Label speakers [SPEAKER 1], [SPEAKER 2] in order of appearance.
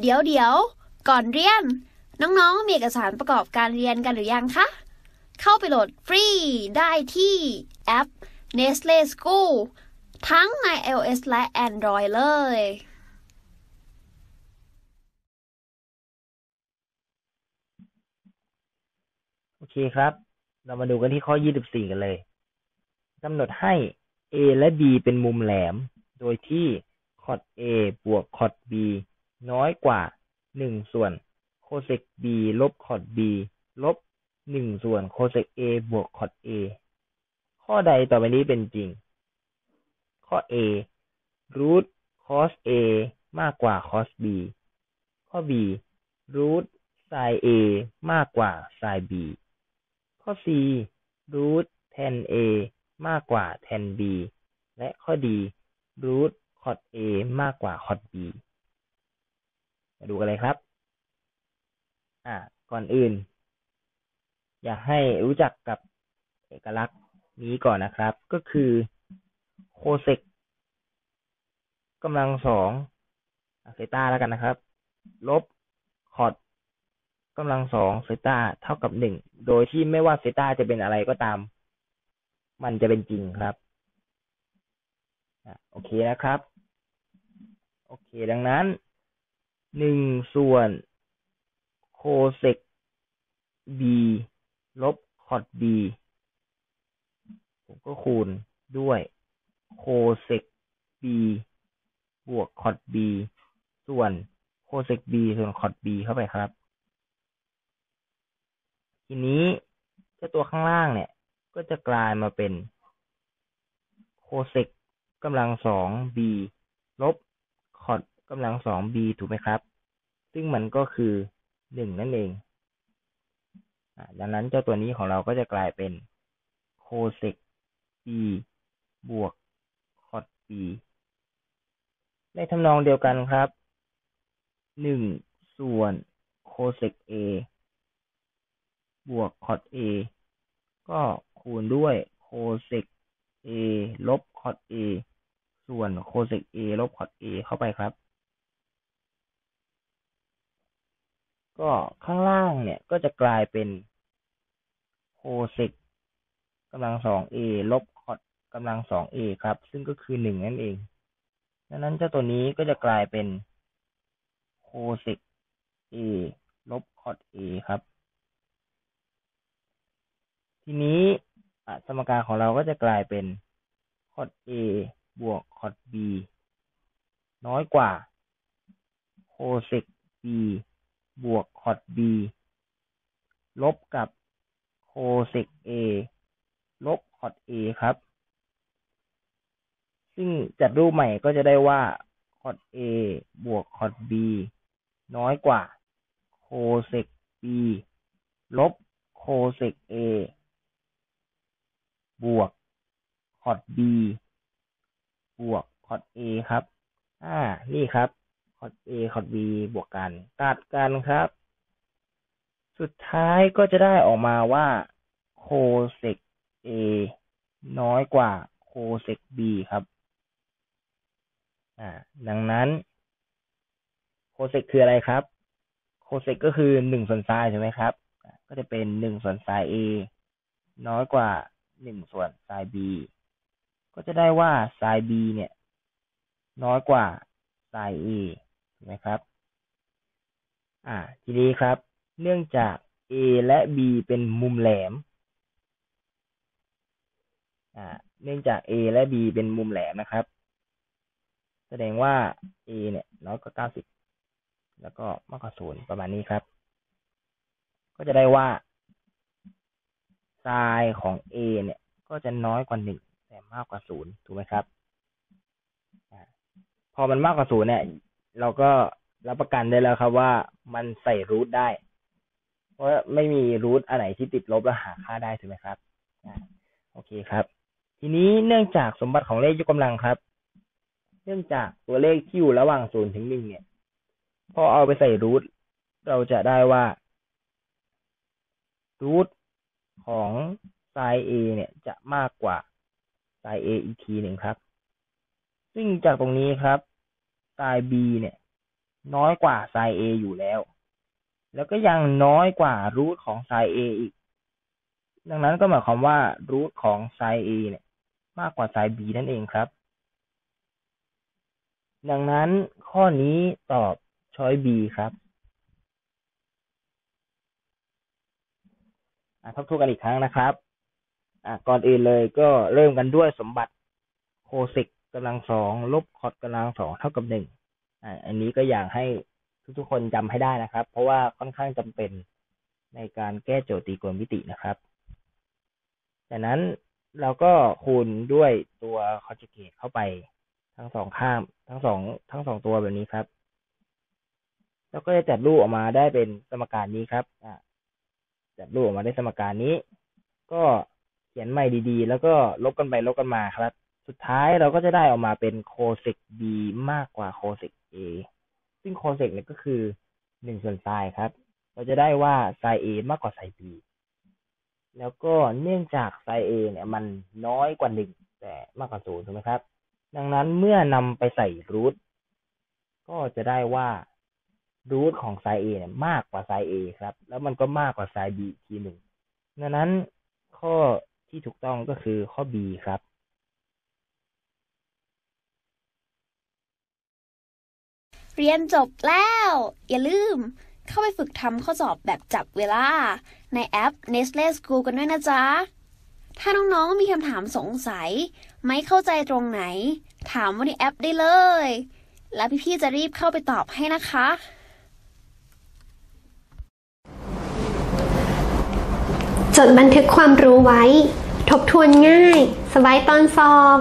[SPEAKER 1] เดี๋ยวเดี๋ยวก่อนเรียน น้องๆ มีเอกสารประกอบการเรียนกันหรือยังคะ เข้าไปโหลดฟรีได้ที่แอป Nestle School ทั้งใน iOS และ Android เลย
[SPEAKER 2] โอเคครับ เรามาดูกันที่ข้อ 24 กันเลยกำหนดให้ A และ B เป็นมุมแหลม โดยที่คอด A บวกคอด B น้อยกว่า1ส่วนโคเซก B ลบคอ B ลบ1ส่วนโคเซก A บวกคอ A ข้อใดต่อไปนี้เป็นจริง ข้อ A root cos A มากกว่า cos B ข้อ B root sin A มากกว่า sin B ข้อ C root tan A มากกว่า tan B และข้อ D root cot A มากกว่า cot B มาดูกันเลยครับ อ่า ก่อนอื่น อยากให้รู้จักกับเอกลักษณ์นี้ก่อนนะครับ ก็คือโคเซกกำลังสองเซต้าแล้วกันนะครับ ลบคอดกำลังสอง theta เท่ากับหนึ่ง โดยที่ไม่ว่า theta จะเป็นอะไรก็ตาม มันจะเป็นจริงครับโอเคนะครับ โอเค ดังนั้น หนึ่งส่วน cosec b ลบ cot b ผมก็คูณด้วย cosec b บวก cot b ส่วนโคเซก b ส่วนคอด b เข้าไปครับ ทีนี้เจ้าตัวข้างล่างเนี่ย ก็จะกลายมาเป็นโคเซกกำลังสอง b ลบคอด กำลังสอง b ถูกไหมครับ ซึ่งมันก็คือหนึ่งนั่นเองดังนั้นเจ้าตัวนี้ของเราก็จะกลายเป็นโคเซก b บวกคอด b ในทำนองเดียวกันครับหนึ่งส่วนโคเซก a บวกคอด a ก็คูณด้วยโคเซก a ลบคอด a ส่วนโคเซก a ลบคอด a เข้าไปครับ ก็ข้างล่างเนี่ยก็จะกลายเป็นโคเซกกำลังสอง a ลบคอดกำลังสอง a ครับ ซึ่งก็คือหนึ่งนั่นเอง ดังนั้นเจ้าตัวนี้ก็จะกลายเป็นโคเซก a ลบคอด a ครับ ทีนี้สมการของเราก็จะกลายเป็นคอด a บวกคอด b น้อยกว่าโคเซก b บวกคอด b ลบกับโคเซก a ลบคอด a ครับ ซึ่งจัดรูปใหม่ก็จะได้ว่าคอด a บวกคอด b น้อยกว่าโคเซก b ลบโคเซก a บวกคอด b บวก cot a ครับ อ่า นี่ครับ cot a cot b บวกกัน ตัดกันครับ สุดท้ายก็จะได้ออกมาว่าโคเซก a น้อยกว่าโคเซก b ครับ อ่า ดังนั้นโคเซกคืออะไรครับโคเซกก็คือหนึ่งส่วนไซน์ใช่ไหมครับ ก็จะเป็นหนึ่งส่วนไซน์ a น้อยกว่าหนึ่งส่วนไซน์ b ก็จะได้ว่าไซน์ b เนี่ย น้อยกว่าไซน์ a ถูกไหมครับ อ่า ทีนี้ครับ เนื่องจาก a และ b เป็นมุมแหลม อ่า เนื่องจาก a และ b เป็นมุมแหลมนะครับ แสดงว่า a เนี่ยน้อยกว่าเก้าสิบแล้วก็มากกว่าศูนย์ประมาณนี้ครับ ก็จะได้ว่าไซน์ของ a เนี่ย ก็จะน้อยกว่าหนึ่งแต่มากกว่าศูนย์ถูกไหมครับอพอมันมากกว่าศูนย์เนี่ย เราก็รับประกันได้แล้วครับว่ามันใส่รูทได้ เพราะไม่มีรูทอันไหนที่ติดลบแล้วหาค่าได้ถูกไหมครับโอเคครับ ทีนี้เนื่องจากสมบัติของเลขยกกำลังครับ เนื่องจากตัวเลขที่อยู่ระหว่างศูนย์ถึงหนึ่งเนี่ย พอเอาไปใส่รูทเราจะได้ว่ารูทของไซน์ a เนี่ยจะมากกว่าไซน์ a อีกทีหนึ่งครับ ซึ่งจากตรงนี้ครับ ไซน์ b เนี่ย น้อยกว่าไซน์ a อยู่แล้ว แล้วก็ยังน้อยกว่ารูทของไซน์ a อีก ดังนั้นก็หมายความว่ารูทของไซน์ a เนี่ย มากกว่าไซน์ b นั่นเองครับ ดังนั้นข้อนี้ตอบช้อย b ครับทบทวนกันอีกครั้งนะครับ ก่อนอื่นเลยก็เริ่มกันด้วยสมบัติโคเซก กำลังสองลบ cot กำลังสองเท่ากับหนึ่งอันนี้ก็อยากให้ทุกๆคนจำให้ได้นะครับ เพราะว่าค่อนข้างจำเป็นในการแก้โจทย์ตรีโกณมิตินะครับจากนั้นเราก็คูณด้วยตัว conjugate เข้าไปทั้งสองข้างทั้งสองทั้งสองตัวแบบนี้ครับ แล้วก็จะจัดรูปออกมาได้เป็นสมการนี้ครับอะจัดรูปออกมาได้สมการนี้ ก็เขียนใหม่ดีๆ แล้วก็ลบกันไปลบกันมาครับ สุดท้ายเราก็จะได้ออกมาเป็นโคเซก b มากกว่าโคเซก a ซึ่งโคเซกเนี่ยก็คือหนึ่งส่วนไซน์ครับ เราจะได้ว่าไซน์ a มากกว่าไซน์ b แล้วก็เนื่องจากไซน์ a เนี่ยมันน้อยกว่าหนึ่งแต่มากกว่าศูนย์ถูกไหมครับ ดังนั้นเมื่อนำไปใส่รูทก็จะได้ว่ารูทของไซน์ a เนี่ยมากกว่าไซน์ a ครับ แล้วมันก็มากกว่าไซน์ b อีทีหนึ่งดังนั้นข้อที่ถูกต้องก็คือข้อ B ครับ
[SPEAKER 1] เรียนจบแล้ว อย่าลืม เข้าไปฝึกทำข้อสอบแบบจับเวลา ในแอป Nestle School กันด้วยนะจ๊ะ ถ้าน้องๆมีคำถามสงสัย ไม่เข้าใจตรงไหน ถามว่าในแอปได้เลย แล้วพี่ๆจะรีบเข้าไปตอบให้นะคะ
[SPEAKER 3] จดบันทึกความรู้ไว้ ทบทวนง่าย สบายตอนสอบ